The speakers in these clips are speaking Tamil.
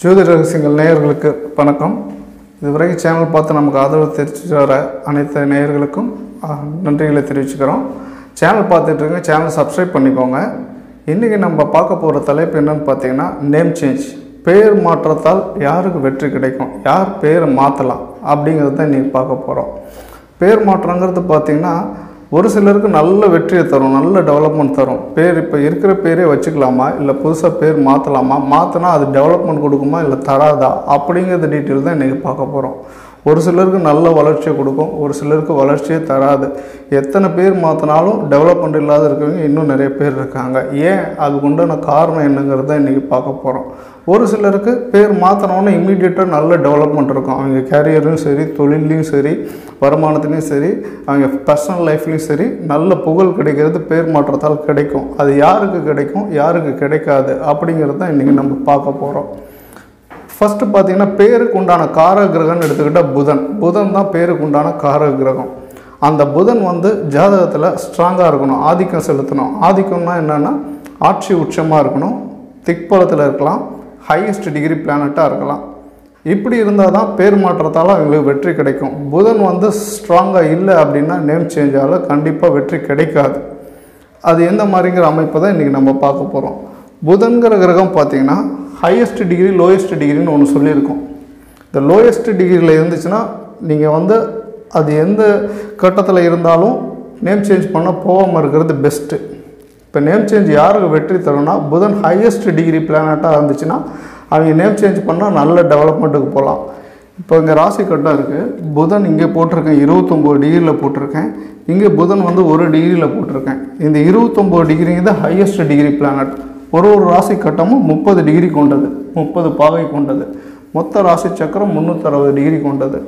ஜோதி ரகசியங்கள் நேயர்களுக்கு வணக்கம். இதுவரைக்கும் சேனல் பார்த்து நமக்கு ஆதரவு தெரிவிச்சு வர அனைத்து நேயர்களுக்கும் நன்றிகளை தெரிவிச்சுக்கிறோம். சேனல் பார்த்துட்ருங்க சேனல் சப்ஸ்கிரைப் பண்ணிக்கோங்க. இன்றைக்கி நம்ம பார்க்க போகிற தலைப்பு என்னன்னு பார்த்தீங்கன்னா நேம் சேஞ்ச். பேர் மாற்றத்தால் யாருக்கு வெற்றி கிடைக்கும்? யார் பேரை மாற்றலாம்? அப்படிங்கிறது தான் இன்றைக்கி பார்க்க போகிறோம் பேர் மாற்றங்கிறது பார்த்திங்கன்னா ஒரு சிலருக்கு நல்ல வெற்றியை தரும் நல்ல டெவலப்மெண்ட் தரும். பேர் இப்போ இருக்கிற பேரே வச்சுக்கலாமா? இல்லை புதுசாக பேர் மாற்றலாமா மாற்றினா அது டெவலப்மெண்ட் கொடுக்குமா? இல்லை தராதா? அப்படிங்கிறது டீட்டெயில் தான் இன்றைக்கி பார்க்க போகிறோம் ஒரு சிலருக்கு நல்ல வளர்ச்சியை கொடுக்கும் ஒரு சிலருக்கு வளர்ச்சியே தராது. எத்தனை பேர் மாற்றினாலும் டெவலப்மெண்ட் இல்லாத இருக்கவங்க இன்னும் நிறைய பேர் இருக்காங்க. ஏன்? அதுக்கு உண்டான காரணம் என்னங்கிறத இன்றைக்கி பார்க்க போகிறோம் ஒரு சிலருக்கு பேர் மாற்றினோன்னே இம்மீடியட்டாக நல்ல டெவலப்மெண்ட் இருக்கும். அவங்க கேரியர்லையும் சரி தொழிலையும் சரி வருமானத்துலேயும் சரி அவங்க பர்சனல் லைஃப்லேயும் சரி நல்ல புகழ் கிடைக்கிறது பேர் மாற்றத்தால் கிடைக்கும். அது யாருக்கு கிடைக்கும் யாருக்கு கிடைக்காது அப்படிங்கிறது தான் இன்றைக்கி நம்ம பார்க்க போகிறோம் ஃபஸ்ட்டு பார்த்தீங்கன்னா பேருக்கு உண்டான கார கிரகம்னு எடுத்துக்கிட்டால் புதன். புதன் தான் பேருக்கு உண்டான கார கிரகம் அந்த புதன் வந்து ஜாதகத்தில் ஸ்ட்ராங்காக இருக்கணும் ஆதிக்கம் செலுத்தணும். ஆதிக்கம்னா என்னென்னா ஆட்சி உச்சமாக இருக்கணும் திக்பலத்தில் இருக்கலாம் ஹையஸ்ட் டிகிரி பிளானட்டாக இருக்கலாம். இப்படி இருந்தால் தான் பேர் மாற்றத்தால் அவங்களுக்கு வெற்றி கிடைக்கும். புதன் வந்து ஸ்ட்ராங்காக இல்லை அப்படின்னா நேம் சேஞ்சால் கண்டிப்பாக வெற்றி கிடைக்காது. அது எந்த மாதிரிங்கிற அமைப்பை தான் இன்றைக்கி நம்ம பார்க்க போகிறோம் புதன்கிற கிரகம் பார்த்திங்கன்னா ஹையஸ்ட் டிகிரி லோயஸ்ட் டிகிரின்னு ஒன்று சொல்லியிருக்கோம். இந்த லோயஸ்ட் டிகிரியில் இருந்துச்சுன்னா நீங்கள் வந்து அது எந்த கட்டத்தில் இருந்தாலும் நேம் சேஞ்ச் பண்ண போகாமல் இருக்கிறது பெஸ்ட்டு இப்போ நேம் சேஞ்ச் யாருக்கு வெற்றி தரும்னா புதன் ஹையஸ்ட் டிகிரி பிளானட்டாக இருந்துச்சுன்னா அவங்க நேம் சேஞ்ச் பண்ணால் நல்ல டெவலப்மெண்ட்டுக்கு போகலாம். இப்போ இங்கே ராசி கட்டம் இருக்குது புதன் இங்கே போட்டிருக்கேன். இருபத்தொம்போது டிகிரியில் போட்டிருக்கேன். இங்கே புதன் வந்து ஒரு டிகிரியில் போட்டிருக்கேன். இந்த இருபத்தொம்போது டிகிரி தான் ஹையஸ்ட் டிகிரி பிளானட் ஒரு ஒரு ராசி கட்டமும் முப்பது டிகிரி கொண்டது. முப்பது பாகை கொண்டது. மொத்த ராசி சக்கரம் முந்நூற்றறுபது டிகிரி கொண்டது.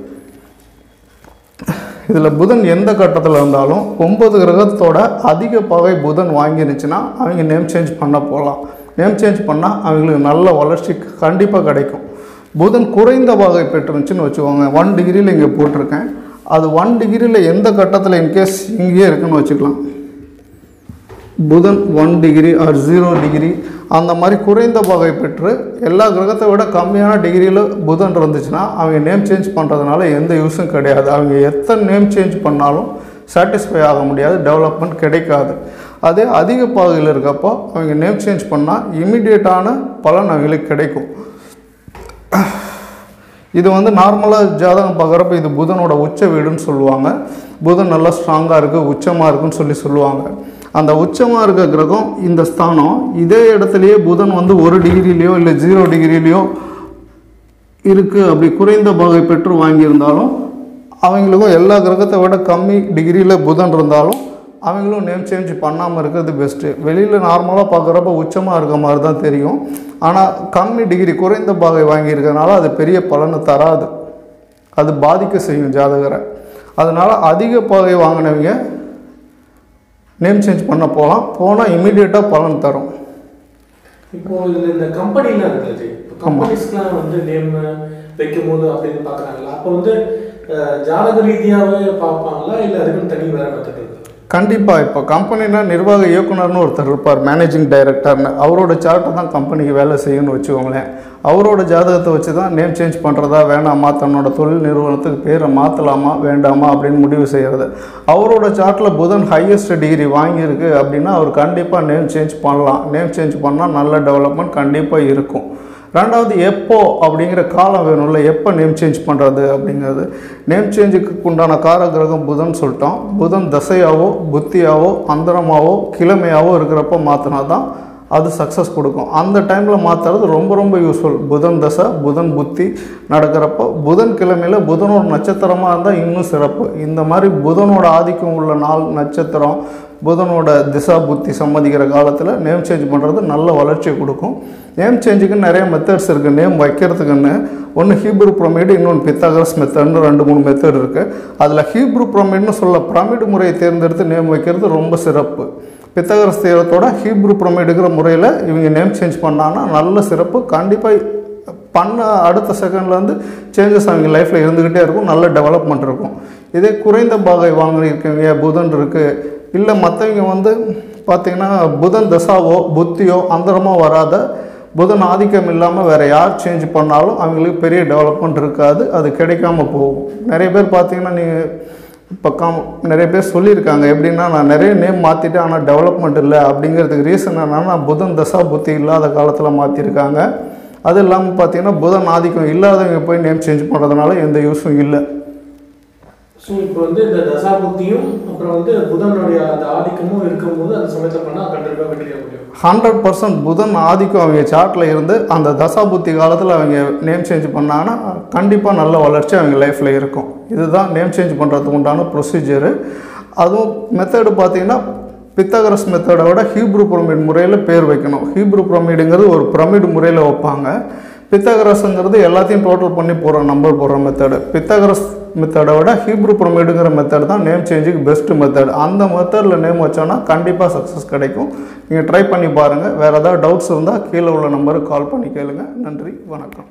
இதில் புதன் எந்த கட்டத்தில் இருந்தாலும் ஒன்பது கிரகத்தோட அதிக பகை புதன் வாங்கிருச்சுன்னா அவங்க நேம் சேஞ்ச் பண்ண போகலாம் நேம் சேஞ்ச் பண்ணால் அவங்களுக்கு நல்ல வளர்ச்சி கண்டிப்பாக கிடைக்கும். புதன் குறைந்த வகை பெற்றுருந்துச்சுன்னு வச்சுக்கோங்க. ஒன் டிகிரியில் இங்கே போட்டிருக்கேன். அது ஒன் டிகிரியில் எந்த கட்டத்தில் இன்கேஸ் இங்கேயே இருக்குன்னு வச்சுக்கலாம். Budhan one degree or zero degree அந்த மாதிரி குறைந்த வகை பெற்று எல்லா கிரகத்தை விட கம்மியான டிகிரியில் புதன் இருந்துச்சுன்னா அவங்க நேம் சேஞ்ச் பண்ணுறதுனால எந்த யூஸும் கிடையாது. அவங்க எத்தனை நேம் சேஞ்ச் பண்ணாலும் சாட்டிஸ்ஃபை ஆக முடியாது டெவலப்மெண்ட் கிடைக்காது. அதே அதிக பகையில் இருக்கப்போ அவங்க நேம் சேஞ்ச் பண்ணால் இமிடியேட்டான பலன் அவங்களுக்கு கிடைக்கும். இது வந்து நார்மலாக ஜாதகம் பார்க்குறப்ப இது புதனோட உச்ச வீடுன்னு சொல்லுவாங்க. புதன் நல்லா ஸ்ட்ராங்காக இருக்குது உச்சமாக இருக்குன்னு சொல்லி சொல்லுவாங்க. அந்த உச்சமாக இருக்க கிரகம் இந்த ஸ்தானம் இதே இடத்துலையே புதன் வந்து ஒரு டிகிரிலேயோ இல்லை ஜீரோ டிகிரிலேயோ இருக்குது அப்படி குறைந்த வகை பெற்று வாங்கியிருந்தாலும் அவங்களுக்கும் எல்லா கிரகத்தை விட கம்மி டிகிரியில் புதன் இருந்தாலும் அவங்களும் நேம் சேஞ்ச் பண்ணாமல் இருக்கிறது பெஸ்ட்டு வெளியில் நார்மலாக பார்க்குறப்ப உச்சமாக இருக்க மாதிரி தான் தெரியும். ஆனால் கம்மி டிகிரி குறைந்த பாகை வாங்கியிருக்கனால அது பெரிய பலனை தராது. அது பாதிக்க செய்யும் ஜாதகரை. அதனால் அதிக பாகை வாங்கினவங்க நேம் சேஞ்ச் பண்ண போகலாம் போனால் இமீடியட்டாக பலன் தரும். இப்போ இதுல இந்த கம்பெனிலாம் இருக்குது கம்பெனிஸ்க்குலாம் வந்து நேம் வைக்கும் போது அப்படின்னு பார்க்குறாங்களா அப்போ வந்து ஜாதக ரீதியாகவே பார்ப்பாங்களா? இல்லை அதுக்குன்னு தனி வேற மெத்தட் இருக்கு? கண்டிப்பாக இப்போ கம்பெனினா நிர்வாக இயக்குனர்னு ஒருத்தர் இருப்பார் மேனேஜிங் டைரக்டர்னு அவரோட சார்ட்டை தான் கம்பெனிக்கு வேலை செய்யணும்னு வச்சுக்கோங்களேன். அவரோட ஜாதகத்தை வச்சு தான் நேம் சேஞ்ச் பண்ணுறதா வேணாமா தன்னோட தொழில் நிறுவனத்துக்கு பேரை மாற்றலாமா வேண்டாமா அப்படின்னு முடிவு செய்கிறது அவரோட சார்ட்டில் புதன் ஹையஸ்ட் டிகிரி வாங்கியிருக்கு அப்படின்னா அவர் கண்டிப்பாக நேம் சேஞ்ச் பண்ணலாம். நேம் சேஞ்ச் பண்ணால் நல்ல டெவலப்மெண்ட் கண்டிப்பாக இருக்கும். ரெண்டாவது எப்போ அப்படிங்கிற காலம் வேணும்ல எப்போ நேம் சேஞ்ச் பண்ணுறது அப்படிங்கிறது. நேம் சேஞ்சுக்கு உண்டான கார கிரகம் புதன் சொல்லிட்டோம் புதன் தசையாவோ புத்தியாவோ அந்தரமாவோ கிழமையாவோ இருக்கிறப்ப மாற்றினா தான் அது சக்ஸஸ் கொடுக்கும். அந்த டைமில் மாற்றுறது ரொம்ப ரொம்ப யூஸ்ஃபுல் புதன் தசை புதன் புத்தி நடக்கிறப்போ புதன் கிழமையில் புதனோட நட்சத்திரமாக இருந்தால் இன்னும் சிறப்பு. இந்த மாதிரி புதனோட ஆதிக்கம் உள்ள நாள் நட்சத்திரம் புதனோட திசா புத்தி சம்மதிக்கிற காலத்தில் நேம் சேஞ்ச் பண்ணுறது நல்ல வளர்ச்சியை கொடுக்கும். நேம் சேஞ்சுக்கு நிறைய மெத்தட்ஸ் இருக்குது நேம் வைக்கிறதுக்குன்னு ஒன்று ஹீப்ரு ப்ரொமைடு இன்னொன்று பித்தாகரஸ் மெத்தட்னு ரெண்டு மூணு மெத்தட் இருக்குது அதில் ஹீப்ரு பிரமிட்னு சொல்ல பிரமிடு முறையை தேர்ந்தெடுத்து நேம் வைக்கிறது ரொம்ப சிறப்பு. பித்தகரஸ் தேரத்தோட ஹீப்ரு பிரமிடுங்கிற முறையில் இவங்க நேம் சேஞ்ச் பண்ணாங்கன்னா நல்ல சிறப்பு. கண்டிப்பாக பண்ண அடுத்த செகண்ட்லேருந்து சேஞ்சஸ் அவங்க லைஃப்பில் இருந்துக்கிட்டே இருக்கும். நல்ல டெவலப்மெண்ட் இருக்கும். இதே குறைந்த பாகை வாங்கியிருக்கீங்க புதன் இருக்குது இல்லை மற்றவங்க வந்து பார்த்திங்கன்னா புதன் தசாவோ புத்தியோ அந்தரமோ வராத புதன் ஆதிக்கம் இல்லாமல் வேறு யார் சேஞ்ச் பண்ணாலும் அவங்களுக்கு பெரிய டெவலப்மெண்ட் இருக்காது. அது கிடைக்காம போகும். நிறைய பேர் பார்த்தீங்கன்னா நீங்கள் இப்போ காம் நிறைய பேர் சொல்லியிருக்காங்க. எப்படின்னா நான் நிறைய நேம் மாற்றிட்டேன் ஆனால் டெவலப்மெண்ட் இல்லை அப்படிங்கிறதுக்கு ரீசன் என்னென்னா புதன் தசா புத்தி இல்லாத காலத்தில் மாற்றிருக்காங்க அது இல்லாமல் பார்த்தீங்கன்னா புதன் ஆதிக்கம் இல்லாதவங்க போய் நேம் சேஞ்ச் பண்ணுறதுனால எந்த யூஸும் இல்லை. ஸோ இப்போ வந்து இந்த தசாபுத்தியும் அப்புறம் வந்து புதனுடைய அந்த ஆதிக்கமும் இருக்கும்போது அந்த சமயத்தில் பண்ணால் கண்டிப்பாக வெற்றியாக முடியும் ஹண்ட்ரட் பர்சன்ட் புதன் ஆதிக்கம் அவங்க சார்ட்டில் இருந்து அந்த தசா புத்தி காலத்தில் அவங்க நேம் சேஞ்ச் பண்ணாங்கன்னா கண்டிப்பாக நல்ல வளர்ச்சி அவங்க லைஃப்பில் இருக்கும். இதுதான் நேம் சேஞ்ச் பண்ணுறதுக்கு உண்டான ப்ரொசீஜரு அதுவும் மெத்தடு பார்த்தீங்கன்னா பித்தகரஸ் மெத்தடை விட ஹீப்ரு பிரமிட் முறையில் பேர் வைக்கணும். ஹீப்ரு பிரமிடுங்கிறது ஒரு பிரமிடு முறையில் வைப்பாங்க. பித்தகரஸுங்கிறது எல்லாத்தையும் டோட்டல் பண்ணி போடுற நம்பர் போடுற மெத்தடு பித்தகரஸ் மெத்தடை விட ஹீப்ரு பிரமிடுங்கிற மெத்தட் தான் நேம் சேஞ்சுக்கு பெஸ்ட் மெத்தட் அந்த மெத்தடில் நேம் வச்சோன்னா கண்டிப்பாக சக்ஸஸ் கிடைக்கும். நீங்கள் ட்ரை பண்ணி பாருங்கள் வேறு ஏதாவது டவுட்ஸ் இருந்தால் கீழே உள்ள நம்பருக்கு கால் பண்ணி கேளுங்கள் நன்றி. வணக்கம்.